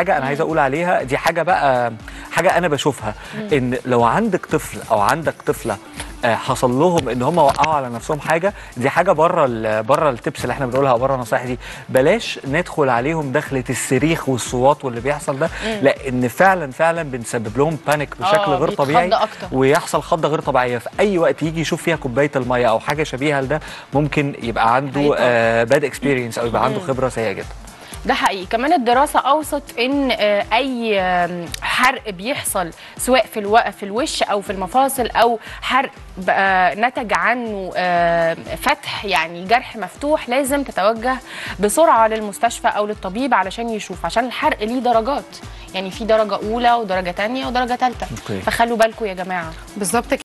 حاجة أنا عايز أقول عليها دي حاجة بقى حاجة أنا بشوفها إن لو عندك طفل أو عندك طفلة آه، حصل لهم إن هم وقعوا على نفسهم حاجة دي حاجة بره بره التبس اللي إحنا بنقولها بره النصائح دي بلاش ندخل عليهم دخلة الصريخ والصوات واللي بيحصل ده لأن فعلا فعلا بنسبب لهم بانيك بشكل آه، غير طبيعي. ويحصل خضة غير طبيعية. في أي وقت يجي يشوف فيها كوباية المية أو حاجة شبيهة لده ممكن يبقى عنده. bad experience أو يبقى عنده خبرة سيئة جدا. ده حقيقي كمان الدراسة أوصت إن آه، أي آم، حرق بيحصل سواء في. في الوش أو في المفاصل أو حرق نتج عنه فتح يعني جرح مفتوح لازم تتوجه بسرعة للمستشفى أو للطبيب علشان يشوف عشان الحرق ليه درجات يعني في درجة أولى ودرجة تانية ودرجة تالتة okay. فخلوا بالكم يا جماعة بالظبط